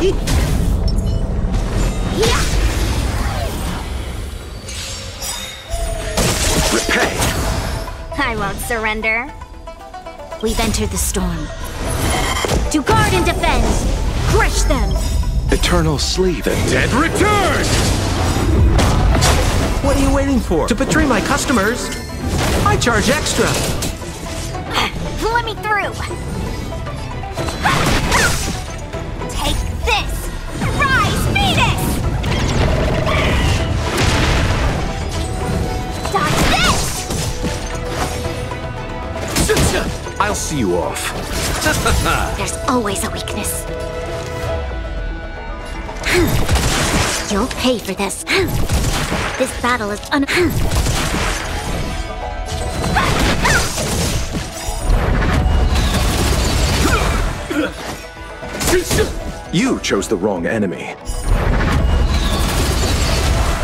Repay. I won't surrender. We've entered the storm. To guard and defend! Crush them! Eternal sleep. The dead return! What are you waiting for? To betray my customers? I charge extra. Let me through! See you off. There's always a weakness. You'll pay for this. This battle is un- You chose the wrong enemy.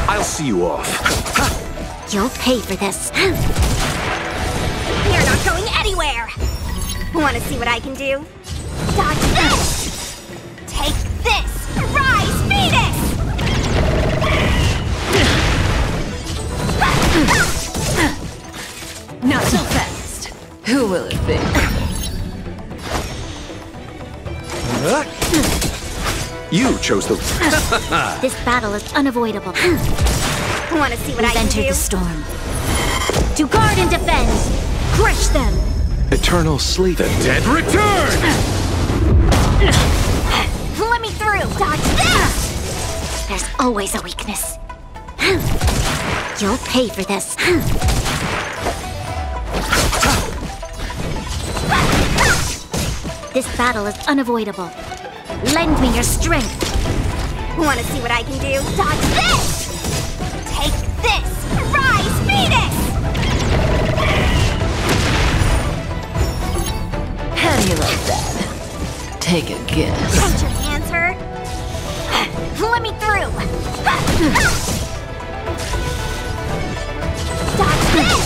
I'll see you off. You'll pay for this. Want to see what I can do? Dodge this! Take this! Rise, Venus! Not so fast. Who will it be? You chose the. This battle is unavoidable. Want to see what I can entered do? the storm. To guard and defend! Crush them! Eternal sleep. The dead return! Let me through! Dodge this! There's always a weakness. You'll pay for this. This battle is unavoidable. Lend me your strength. Want to see what I can do? Dodge this! Take this! Rise, Venus! Take a guess. Don't your hands hurt? Let me through! Dodge this!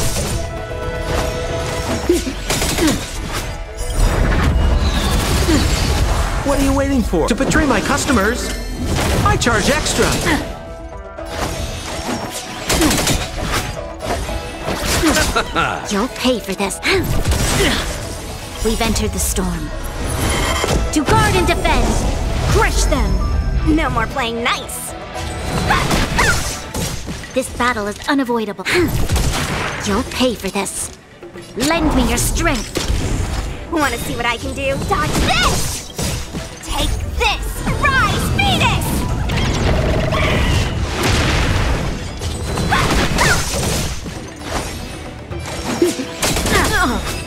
What are you waiting for? To betray my customers? I charge extra. You'll pay for this. We've entered the storm. To guard and defend! Crush them! No more playing nice! This battle is unavoidable. You'll pay for this. Lend me your strength. Want to see what I can do? Dodge this! Take this! Rise, Venus!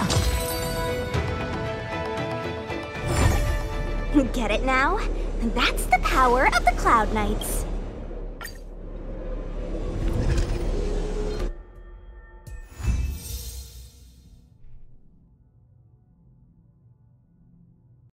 Get it now? That's the power of the Cloud Knights.